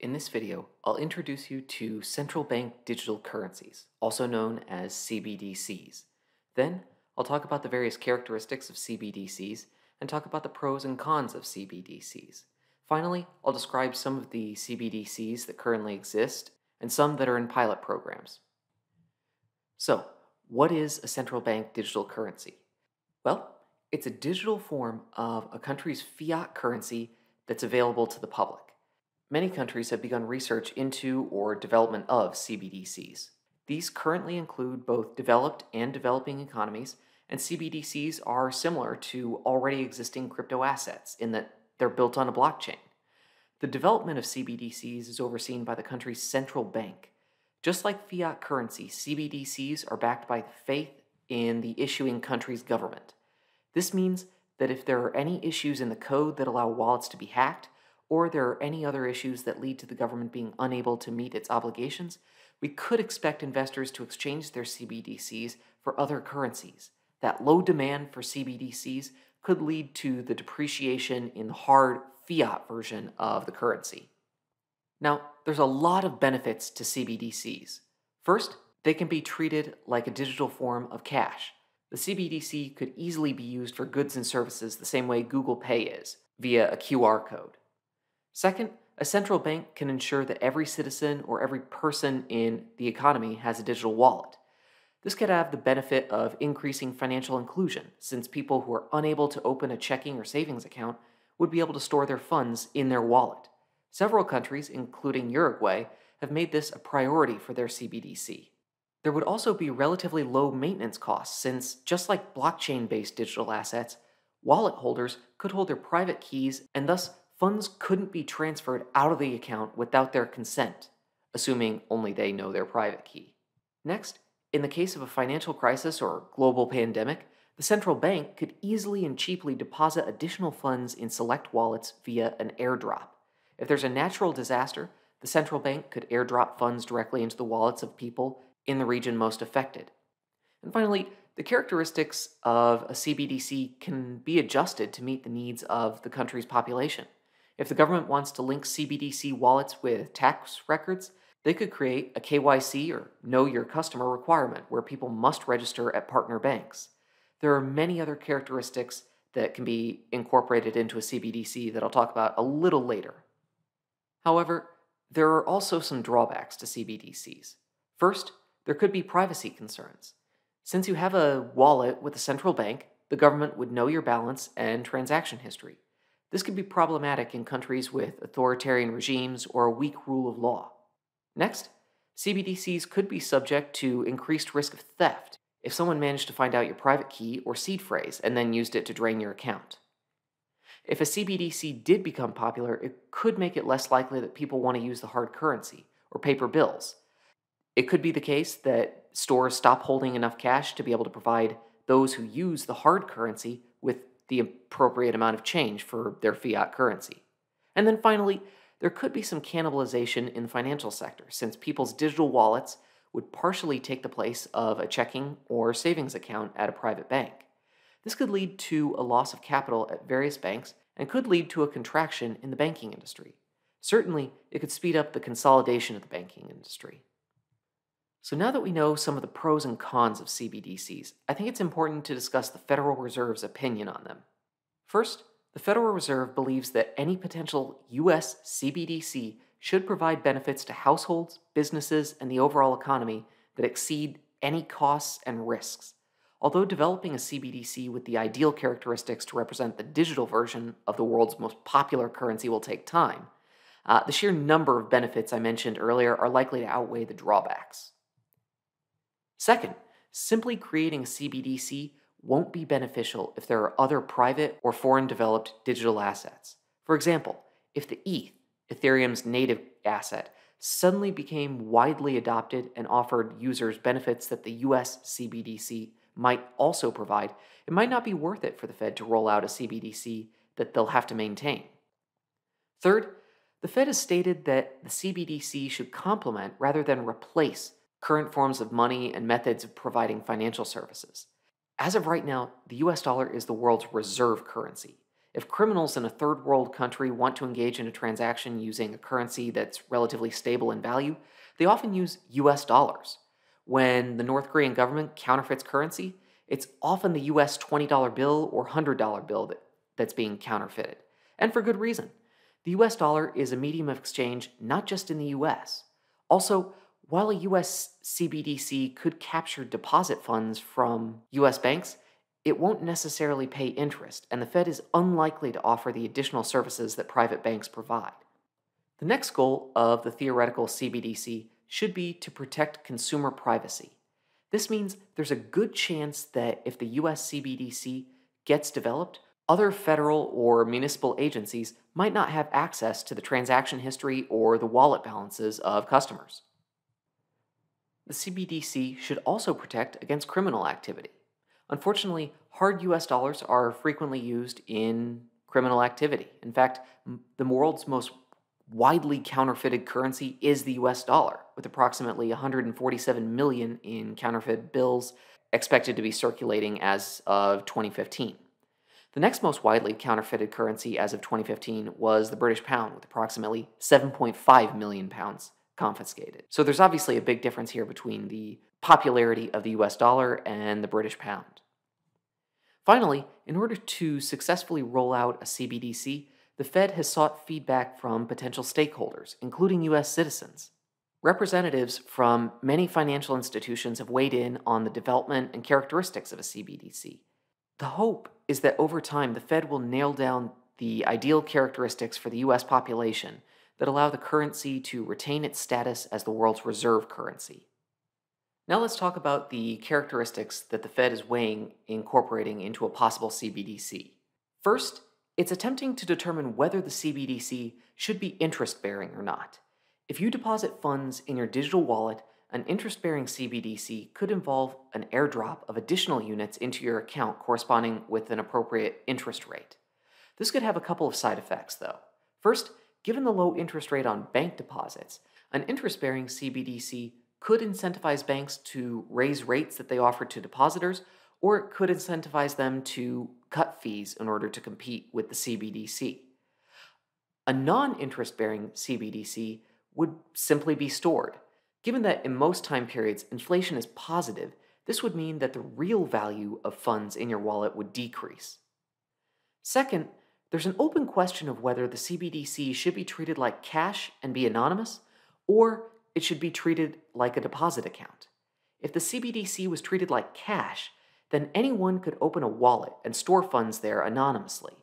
In this video, I'll introduce you to central bank digital currencies, also known as CBDCs. Then, I'll talk about the various characteristics of CBDCs and talk about the pros and cons of CBDCs. Finally, I'll describe some of the CBDCs that currently exist and some that are in pilot programs. So, what is a central bank digital currency? Well, it's a digital form of a country's fiat currency that's available to the public. Many countries have begun research into or development of CBDCs. These currently include both developed and developing economies, and CBDCs are similar to already existing crypto assets in that they're built on a blockchain. The development of CBDCs is overseen by the country's central bank. Just like fiat currency, CBDCs are backed by faith in the issuing country's government. This means that if there are any issues in the code that allow wallets to be hacked, or there are any other issues that lead to the government being unable to meet its obligations, we could expect investors to exchange their CBDCs for other currencies. That low demand for CBDCs could lead to the depreciation in the hard fiat version of the currency. Now, there's a lot of benefits to CBDCs. First, they can be treated like a digital form of cash. The CBDC could easily be used for goods and services the same way Google Pay is, via a QR code. Second, a central bank can ensure that every citizen or every person in the economy has a digital wallet. This could have the benefit of increasing financial inclusion, since people who are unable to open a checking or savings account would be able to store their funds in their wallet. Several countries, including Uruguay, have made this a priority for their CBDC. There would also be relatively low maintenance costs, since just like blockchain based digital assets, wallet holders could hold their private keys and thus funds couldn't be transferred out of the account without their consent, assuming only they know their private key. Next, in the case of a financial crisis or global pandemic, the central bank could easily and cheaply deposit additional funds in select wallets via an airdrop. If there's a natural disaster, the central bank could airdrop funds directly into the wallets of people in the region most affected. And finally, the characteristics of a CBDC can be adjusted to meet the needs of the country's population. If the government wants to link CBDC wallets with tax records, they could create a KYC or Know Your Customer requirement where people must register at partner banks. There are many other characteristics that can be incorporated into a CBDC that I'll talk about a little later. However, there are also some drawbacks to CBDCs. First, there could be privacy concerns. Since you have a wallet with a central bank, the government would know your balance and transaction history. This can be problematic in countries with authoritarian regimes or a weak rule of law. Next, CBDCs could be subject to increased risk of theft if someone managed to find out your private key or seed phrase and then used it to drain your account. If a CBDC did become popular, it could make it less likely that people want to use the hard currency or paper bills. It could be the case that stores stop holding enough cash to be able to provide those who use the hard currency with the appropriate amount of change for their fiat currency. And then finally, there could be some cannibalization in the financial sector, since people's digital wallets would partially take the place of a checking or savings account at a private bank. This could lead to a loss of capital at various banks and could lead to a contraction in the banking industry. Certainly, it could speed up the consolidation of the banking industry. So now that we know some of the pros and cons of CBDCs, I think it's important to discuss the Federal Reserve's opinion on them. First, the Federal Reserve believes that any potential US CBDC should provide benefits to households, businesses, and the overall economy that exceed any costs and risks. Although developing a CBDC with the ideal characteristics to represent the digital version of the world's most popular currency will take time, uh, the sheer number of benefits I mentioned earlier are likely to outweigh the drawbacks. Second, simply creating a CBDC won't be beneficial if there are other private or foreign developed digital assets. For example, if the ETH, Ethereum's native asset, suddenly became widely adopted and offered users benefits that the US CBDC might also provide, it might not be worth it for the Fed to roll out a CBDC that they'll have to maintain. Third, the Fed has stated that the CBDC should complement rather than replace current forms of money, and methods of providing financial services. As of right now, the US dollar is the world's reserve currency. If criminals in a third world country want to engage in a transaction using a currency that's relatively stable in value, they often use US dollars. When the North Korean government counterfeits currency, it's often the US $20 bill or $100 bill that, that's being counterfeited. And for good reason. The US dollar is a medium of exchange not just in the US. Also, while a US CBDC could capture deposit funds from US banks, it won't necessarily pay interest, and the Fed is unlikely to offer the additional services that private banks provide. The next goal of the theoretical CBDC should be to protect consumer privacy. This means there's a good chance that if the US CBDC gets developed, other federal or municipal agencies might not have access to the transaction history or the wallet balances of customers. The CBDC should also protect against criminal activity. Unfortunately, hard US dollars are frequently used in criminal activity. In fact, the world's most widely counterfeited currency is the US dollar, with approximately 147 million in counterfeit bills expected to be circulating as of 2015. The next most widely counterfeited currency as of 2015 was the British pound, with approximately 7.5 million pounds confiscated. So there's obviously a big difference here between the popularity of the US dollar and the British pound. Finally, in order to successfully roll out a CBDC, the Fed has sought feedback from potential stakeholders, including U.S. citizens. Representatives from many financial institutions have weighed in on the development and characteristics of a CBDC. The hope is that over time, the Fed will nail down the ideal characteristics for the U.S. population that allow the currency to retain its status as the world's reserve currency. Now let's talk about the characteristics that the Fed is weighing incorporating into a possible CBDC. First, it's attempting to determine whether the CBDC should be interest bearing or not. If you deposit funds in your digital wallet, an interest bearing CBDC could involve an airdrop of additional units into your account corresponding with an appropriate interest rate. This could have a couple of side effects, though. First, given the low interest rate on bank deposits, an interest bearing CBDC could incentivize banks to raise rates that they offer to depositors, or it could incentivize them to cut fees in order to compete with the CBDC. A non interest bearing CBDC would simply be stored. Given that in most time periods inflation is positive, this would mean that the real value of funds in your wallet would decrease. Second, there's an open question of whether the CBDC should be treated like cash and be anonymous, or it should be treated like a deposit account. If the CBDC was treated like cash, then anyone could open a wallet and store funds there anonymously.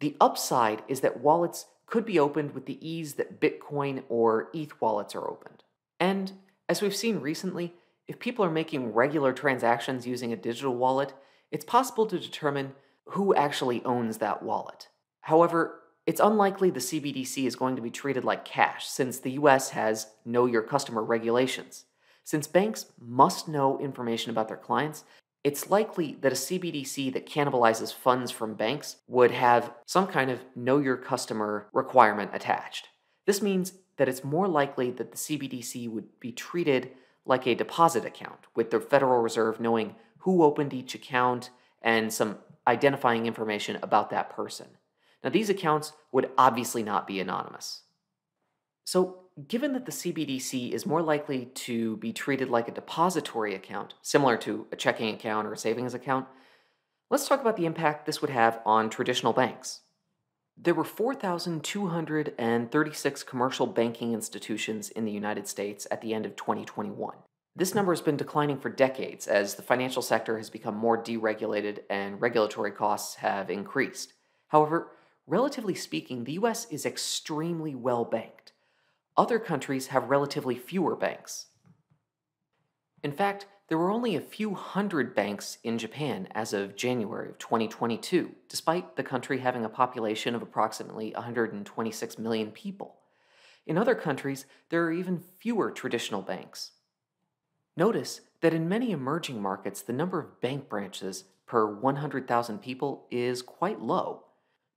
The upside is that wallets could be opened with the ease that Bitcoin or ETH wallets are opened. And as we've seen recently, if people are making regular transactions using a digital wallet, it's possible to determine who actually owns that wallet. However, it's unlikely the CBDC is going to be treated like cash since the US has know your customer regulations. Since banks must know information about their clients, it's likely that a CBDC that cannibalizes funds from banks would have some kind of know your customer requirement attached. This means that it's more likely that the CBDC would be treated like a deposit account, with the Federal Reserve knowing who opened each account and some identifying information about that person. Now, these accounts would obviously not be anonymous. So, given that the CBDC is more likely to be treated like a depository account, similar to a checking account or a savings account, let's talk about the impact this would have on traditional banks. There were 4,236 commercial banking institutions in the United States at the end of 2021. This number has been declining for decades as the financial sector has become more deregulated and regulatory costs have increased. However, relatively speaking, the US is extremely well banked. Other countries have relatively fewer banks. In fact, there were only a few hundred banks in Japan as of January of 2022, despite the country having a population of approximately 126 million people. In other countries, there are even fewer traditional banks. Notice that in many emerging markets, the number of bank branches per 100,000 people is quite low.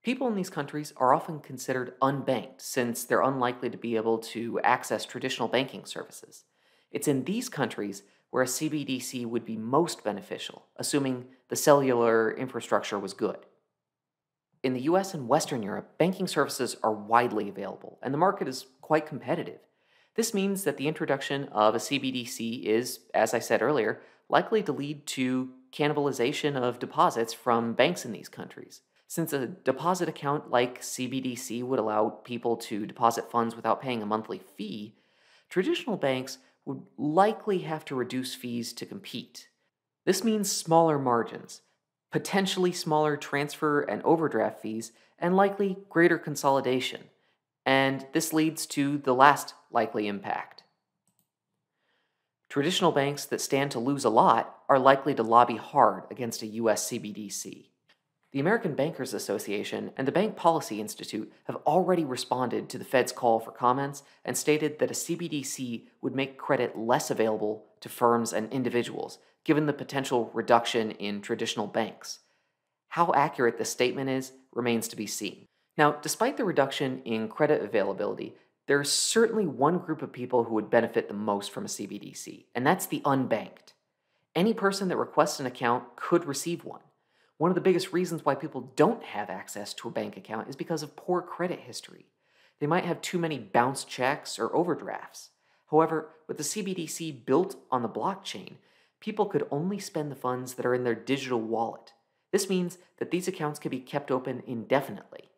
People in these countries are often considered unbanked since they're unlikely to be able to access traditional banking services. It's in these countries where a CBDC would be most beneficial, assuming the cellular infrastructure was good. In the US and Western Europe, banking services are widely available, and the market is quite competitive. This means that the introduction of a CBDC is, as I said earlier, likely to lead to cannibalization of deposits from banks in these countries. Since a deposit account like CBDC would allow people to deposit funds without paying a monthly fee, traditional banks would likely have to reduce fees to compete. This means smaller margins, potentially smaller transfer and overdraft fees, and likely greater consolidation. And this leads to the last likely impact. Traditional banks that stand to lose a lot are likely to lobby hard against a US CBDC. The American Bankers Association and the Bank Policy Institute have already responded to the Fed's call for comments and stated that a CBDC would make credit less available to firms and individuals, given the potential reduction in traditional banks. How accurate this statement is remains to be seen. Now, despite the reduction in credit availability, there is certainly one group of people who would benefit the most from a CBDC, and that's the unbanked. Any person that requests an account could receive one. One of the biggest reasons why people don't have access to a bank account is because of poor credit history. They might have too many bounced checks or overdrafts. However, with the CBDC built on the blockchain, people could only spend the funds that are in their digital wallet. This means that these accounts can be kept open indefinitely.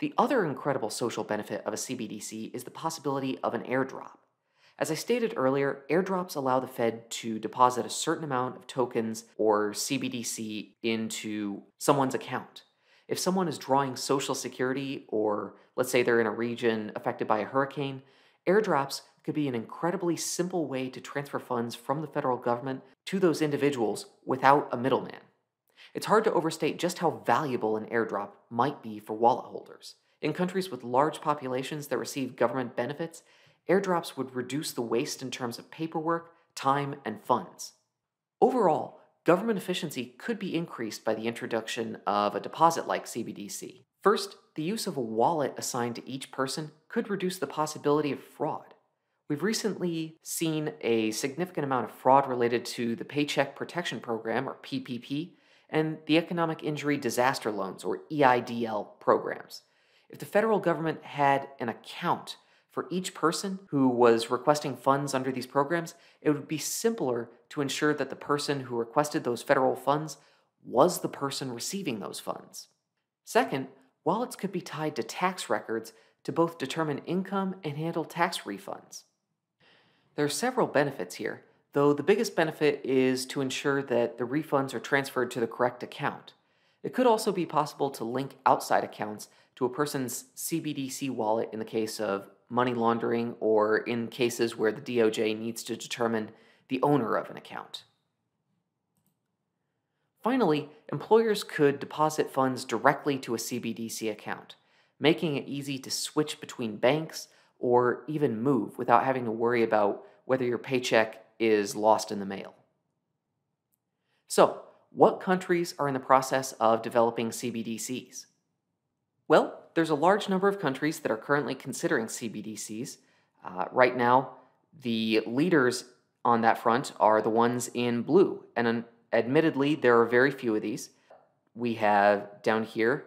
The other incredible social benefit of a CBDC is the possibility of an airdrop. As I stated earlier, airdrops allow the Fed to deposit a certain amount of tokens or CBDC into someone's account. If someone is drawing Social Security, or let's say they're in a region affected by a hurricane, airdrops could be an incredibly simple way to transfer funds from the federal government to those individuals without a middleman. It's hard to overstate just how valuable an airdrop might be for wallet holders. In countries with large populations that receive government benefits, airdrops would reduce the waste in terms of paperwork, time, and funds. Overall, government efficiency could be increased by the introduction of a deposit like CBDC. First, the use of a wallet assigned to each person could reduce the possibility of fraud. We've recently seen a significant amount of fraud related to the Paycheck Protection Program, or PPP, and the Economic Injury Disaster Loans, or EIDL, programs. If the federal government had an account for each person who was requesting funds under these programs, it would be simpler to ensure that the person who requested those federal funds was the person receiving those funds. Second, wallets could be tied to tax records to both determine income and handle tax refunds. There are several benefits here, though the biggest benefit is to ensure that the refunds are transferred to the correct account. It could also be possible to link outside accounts to a person's CBDC wallet in the case of money laundering or in cases where the DOJ needs to determine the owner of an account. Finally, employers could deposit funds directly to a CBDC account, making it easy to switch between banks or even move without having to worry about whether your paycheck is lost in the mail. So, what countries are in the process of developing CBDCs? Well, there's a large number of countries that are currently considering CBDCs. Uh, right now, the leaders on that front are the ones in blue, and admittedly, there are very few of these. We have down here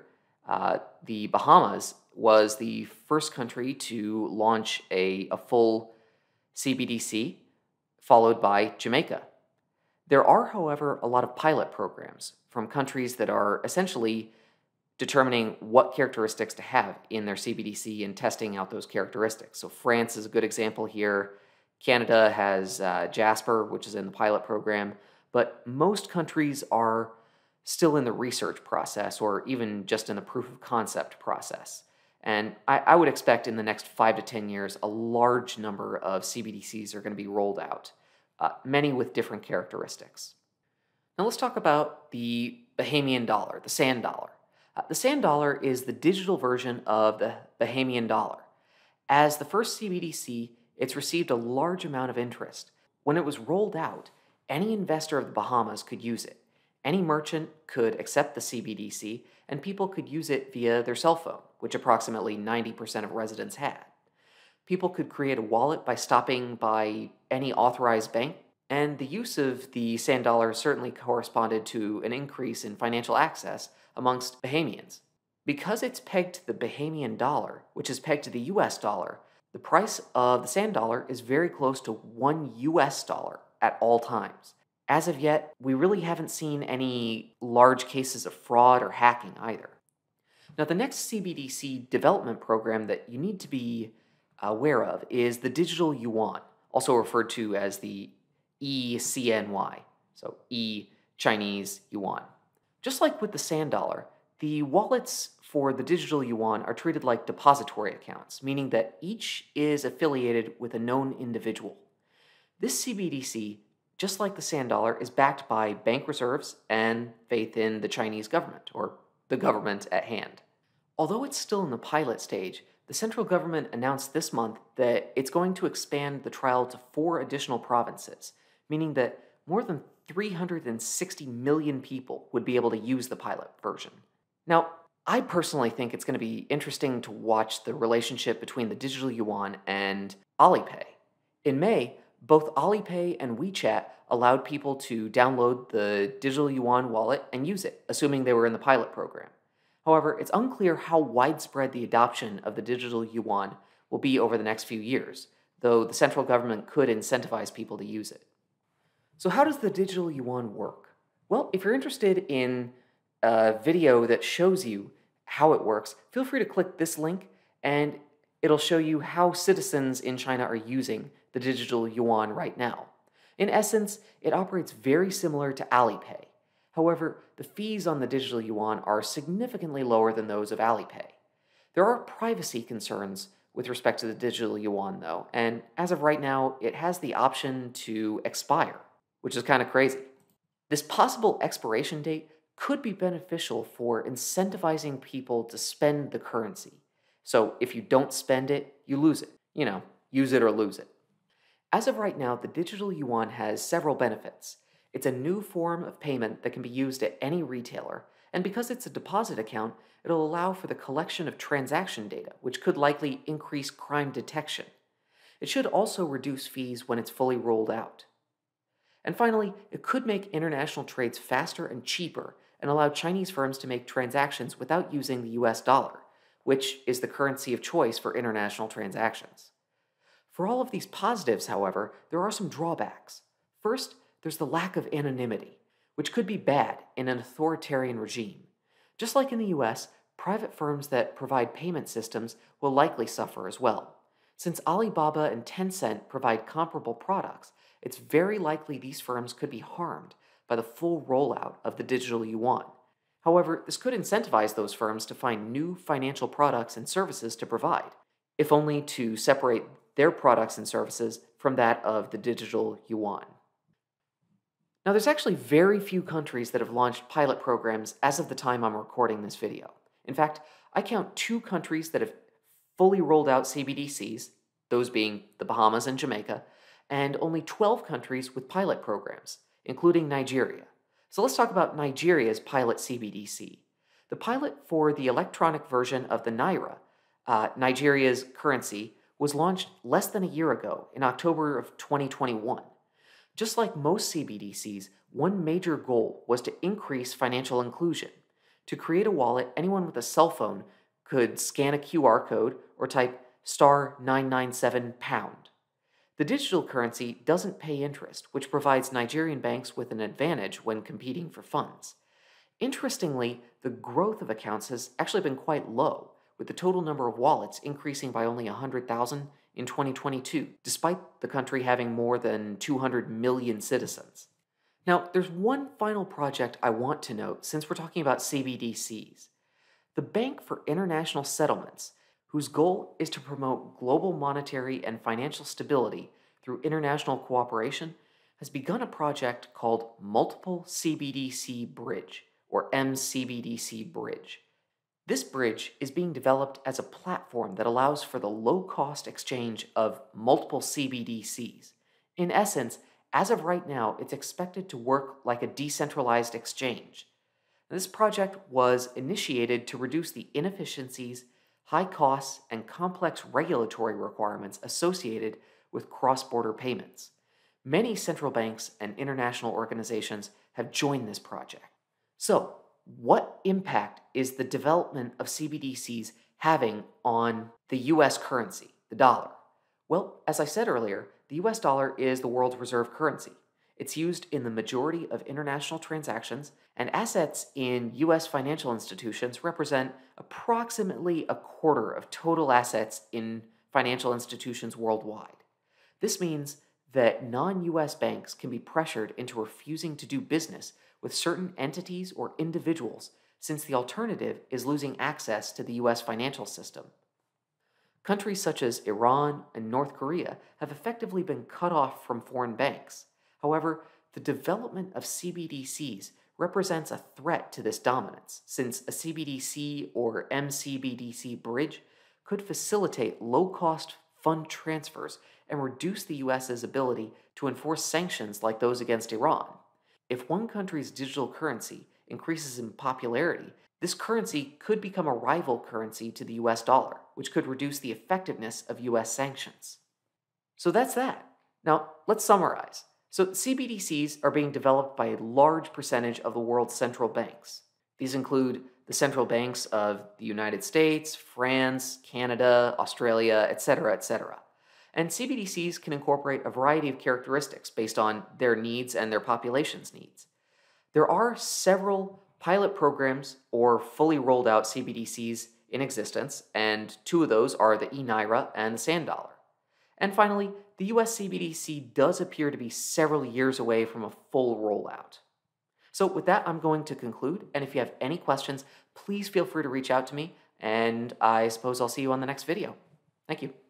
uh, the Bahamas was the first country to launch a, a full CBDC followed by Jamaica. There are, however, a lot of pilot programs from countries that are essentially determining what characteristics to have in their CBDC and testing out those characteristics. So, France is a good example here. Canada has uh, Jasper, which is in the pilot program, but most countries are still in the research process or even just in the proof of concept process. And I, I, would expect in the next five to 10 years, a large number of CBDCs are going to be rolled out, uh, many with different characteristics. Now let's talk about the Bahamian dollar, the sand dollar. Uh, the sand dollar is the digital version of the Bahamian dollar. As the first CBDC, it's received a large amount of interest. When it was rolled out, any investor of the Bahamas could use it. Any merchant could accept the CBDC, and people could use it via their cell phone which approximately 90% of residents had. People could create a wallet by stopping by any authorized bank, and the use of the sand dollar certainly corresponded to an increase in financial access amongst Bahamians. Because it's pegged to the Bahamian dollar, which is pegged to the US dollar, the price of the sand dollar is very close to 1 US dollar at all times. As of yet, we really haven't seen any large cases of fraud or hacking either. Now, the next CBDC development program that you need to be aware of is the digital yuan, also referred to as the ECNY, so E Chinese yuan. Just like with the sand dollar, the wallets for the digital yuan are treated like depository accounts, meaning that each is affiliated with a known individual. This CBDC just like the sand dollar, is backed by bank reserves and faith in the Chinese government, or the government at hand. Although it's still in the pilot stage, the central government announced this month that it's going to expand the trial to four additional provinces, meaning that more than 360 million people would be able to use the pilot version. Now, I personally think it's going to be interesting to watch the relationship between the digital yuan and Alipay. In May, both Alipay and WeChat allowed people to download the digital yuan wallet and use it, assuming they were in the pilot program. However, it's unclear how widespread the adoption of the digital yuan will be over the next few years, though the central government could incentivize people to use it. So, how does the digital yuan work? Well, if you're interested in a video that shows you how it works, feel free to click this link and it'll show you how citizens in China are using the digital yuan right now. In essence, it operates very similar to Alipay. However, the fees on the digital yuan are significantly lower than those of Alipay. There are privacy concerns with respect to the digital yuan, though, and as of right now, it has the option to expire, which is kind of crazy. This possible expiration date could be beneficial for incentivizing people to spend the currency. So if you don't spend it, you lose it. You know, use it or lose it. As of right now, the digital yuan has several benefits. It's a new form of payment that can be used at any retailer, and because it's a deposit account, it'll allow for the collection of transaction data, which could likely increase crime detection. It should also reduce fees when it's fully rolled out. And finally, it could make international trades faster and cheaper and allow Chinese firms to make transactions without using the US dollar, which is the currency of choice for international transactions. For all of these positives, however, there are some drawbacks. First, there's the lack of anonymity, which could be bad in an authoritarian regime. Just like in the US, private firms that provide payment systems will likely suffer as well. Since Alibaba and Tencent provide comparable products, it's very likely these firms could be harmed by the full rollout of the digital yuan. However, this could incentivize those firms to find new financial products and services to provide, if only to separate their products and services from that of the digital yuan. Now, there's actually very few countries that have launched pilot programs as of the time I'm recording this video. In fact, I count two countries that have fully rolled out CBDCs, those being the Bahamas and Jamaica, and only 12 countries with pilot programs, including Nigeria. So let's talk about Nigeria's pilot CBDC. The pilot for the electronic version of the Naira, uh, Nigeria's currency, was launched less than a year ago in October of 2021. Just like most CBDCs, one major goal was to increase financial inclusion. To create a wallet, anyone with a cell phone could scan a QR code or type star 997 pound. The digital currency doesn't pay interest, which provides Nigerian banks with an advantage when competing for funds. Interestingly, the growth of accounts has actually been quite low, with the total number of wallets increasing by only 100,000 in 2022, despite the country having more than 200 million citizens. Now, there's one final project I want to note since we're talking about CBDCs. The Bank for International Settlements, whose goal is to promote global monetary and financial stability through international cooperation, has begun a project called Multiple CBDC Bridge, or MCBDC Bridge. This bridge is being developed as a platform that allows for the low cost exchange of multiple CBDCs. In essence, as of right now, it's expected to work like a decentralized exchange. This project was initiated to reduce the inefficiencies, high costs, and complex regulatory requirements associated with cross border payments. Many central banks and international organizations have joined this project. So, what impact is the development of CBDCs having on the US currency, the dollar? Well, as I said earlier, the US dollar is the world's reserve currency. It's used in the majority of international transactions, and assets in US financial institutions represent approximately a quarter of total assets in financial institutions worldwide. This means that non US banks can be pressured into refusing to do business with certain entities or individuals, since the alternative is losing access to the US financial system. Countries such as Iran and North Korea have effectively been cut off from foreign banks. However, the development of CBDCs represents a threat to this dominance, since a CBDC or MCBDC bridge could facilitate low cost fund transfers and reduce the US's ability to enforce sanctions like those against Iran. If one country's digital currency increases in popularity, this currency could become a rival currency to the US dollar, which could reduce the effectiveness of US sanctions. So that's that. Now, let's summarize. So, CBDCs are being developed by a large percentage of the world's central banks. These include the central banks of the United States, France, Canada, Australia, etc., etc. And CBDCs can incorporate a variety of characteristics based on their needs and their population's needs. There are several pilot programs or fully rolled out CBDCs in existence, and two of those are the eNaira and the Sand Dollar. And finally, the US CBDC does appear to be several years away from a full rollout. So, with that, I'm going to conclude. And if you have any questions, please feel free to reach out to me. And I suppose I'll see you on the next video. Thank you.